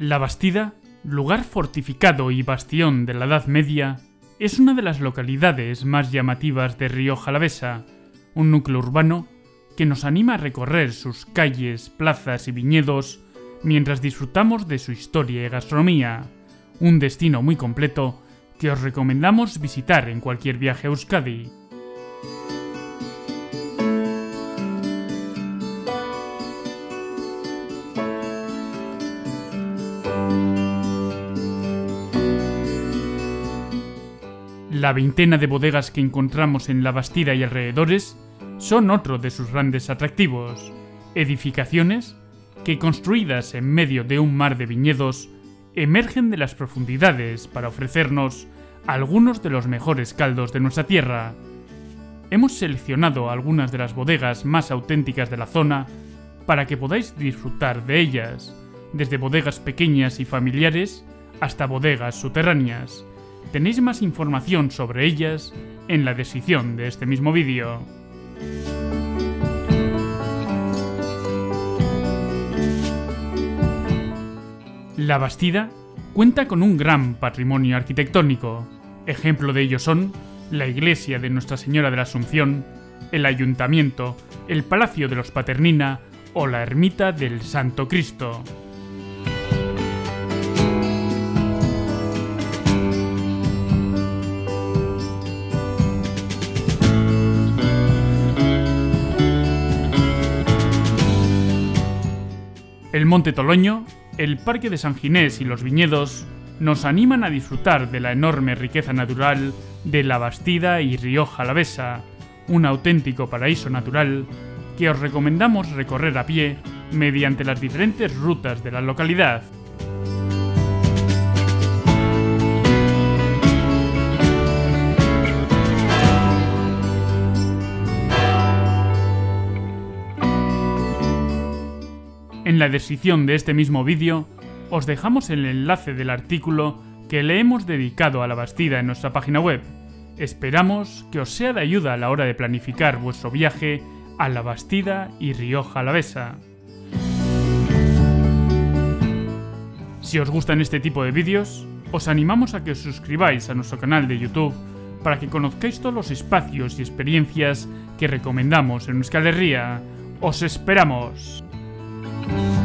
La Bastida, lugar fortificado y bastión de la Edad Media, es una de las localidades más llamativas de Río Jalavesa, un núcleo urbano que nos anima a recorrer sus calles, plazas y viñedos mientras disfrutamos de su historia y gastronomía, un destino muy completo que os recomendamos visitar en cualquier viaje a Euskadi. La veintena de bodegas que encontramos en La Bastida y alrededores son otro de sus grandes atractivos, edificaciones que construidas en medio de un mar de viñedos emergen de las profundidades para ofrecernos algunos de los mejores caldos de nuestra tierra. Hemos seleccionado algunas de las bodegas más auténticas de la zona para que podáis disfrutar de ellas, desde bodegas pequeñas y familiares hasta bodegas subterráneas. Tenéis más información sobre ellas en la descripción de este mismo vídeo. La Bastida cuenta con un gran patrimonio arquitectónico. Ejemplo de ello son la iglesia de Nuestra Señora de la Asunción, el ayuntamiento, el Palacio de los Paternina o la ermita del Santo Cristo. El Monte Toloño, el Parque de San Ginés y los viñedos nos animan a disfrutar de la enorme riqueza natural de la Bastida y Rioja Alavesa, un auténtico paraíso natural que os recomendamos recorrer a pie mediante las diferentes rutas de la localidad. En la descripción de este mismo vídeo os dejamos el enlace del artículo que le hemos dedicado a la Bastida en nuestra página web. Esperamos que os sea de ayuda a la hora de planificar vuestro viaje a la Bastida y Rioja Alavesa. Si os gustan este tipo de vídeos, os animamos a que os suscribáis a nuestro canal de YouTube para que conozcáis todos los espacios y experiencias que recomendamos en Euskal Herria. ¡Os esperamos! Bye.